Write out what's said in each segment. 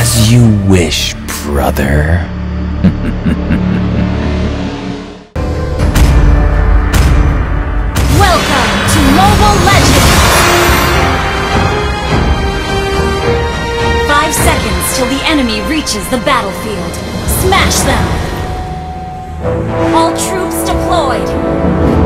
As you wish, brother. Welcome to Mobile Legends! Five seconds till the enemy reaches the battlefield. Smash them! All troops deployed!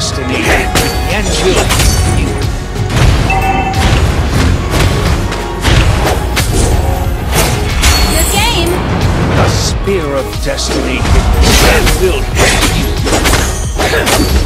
Destiny and will you. Good game! The spear of destiny and will you.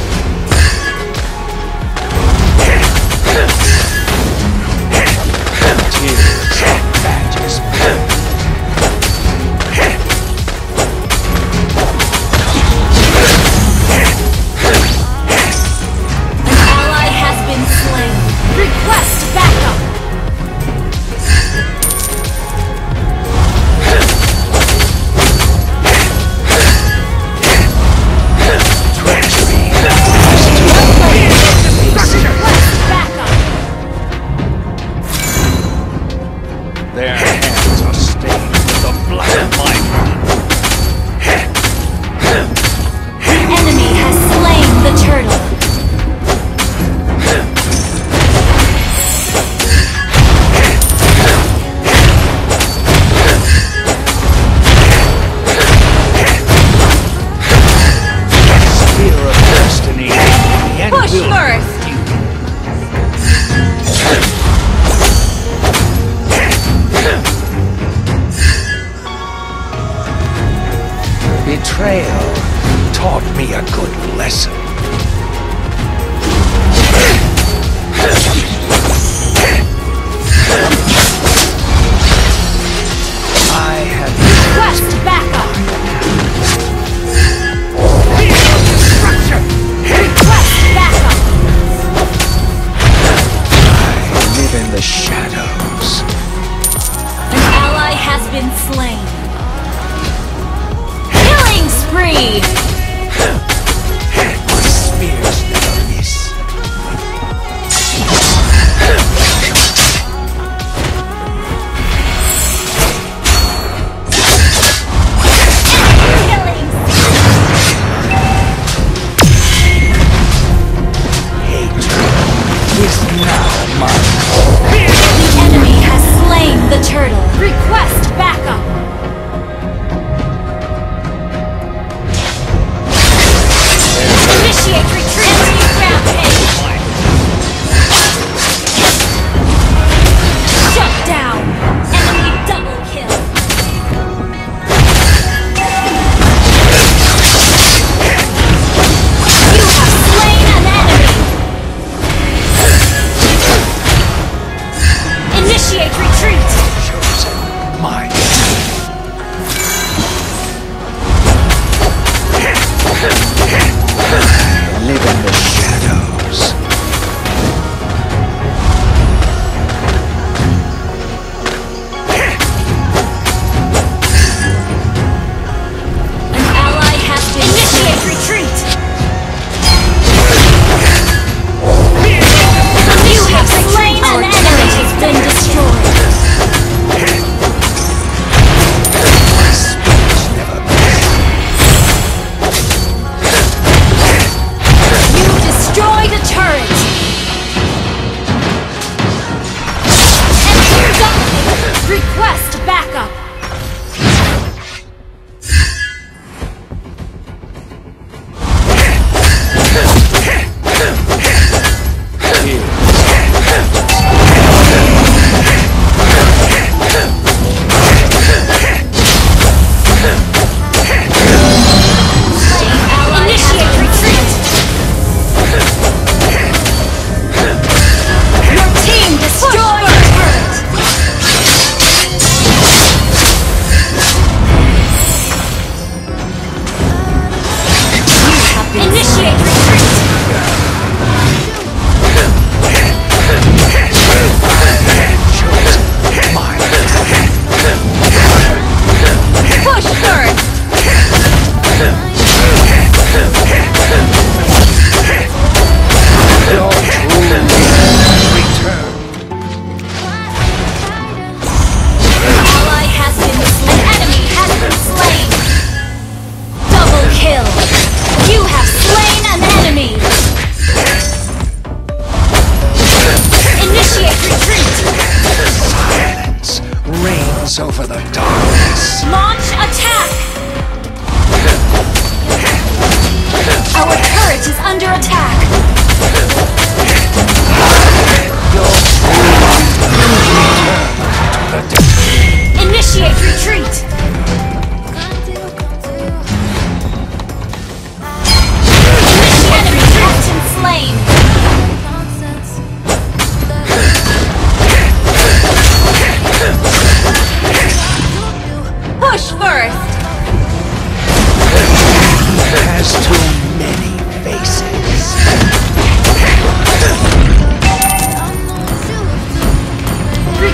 Betrayal taught me a good lesson. Killing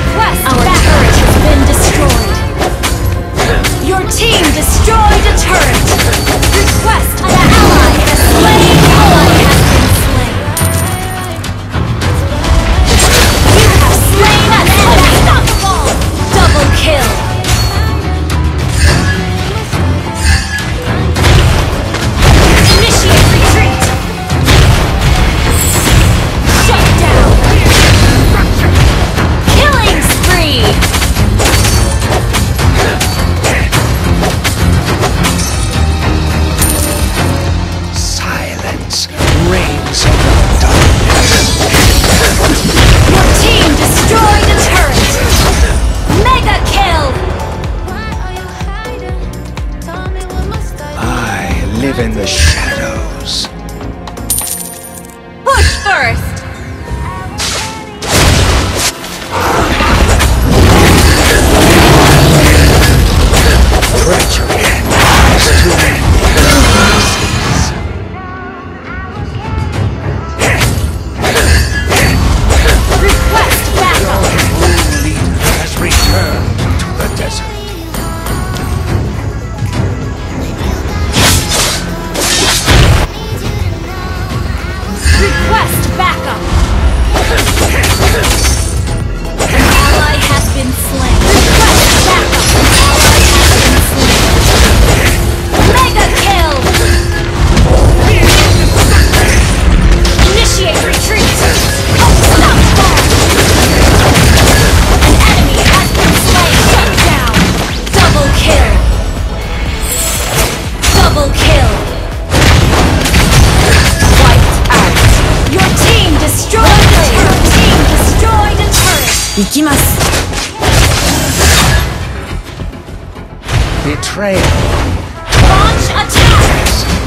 Request Our back. turret has been destroyed. Your team destroyed a turret. Request an ally has slain in the shit. 行きます Betrayal. Launch attack!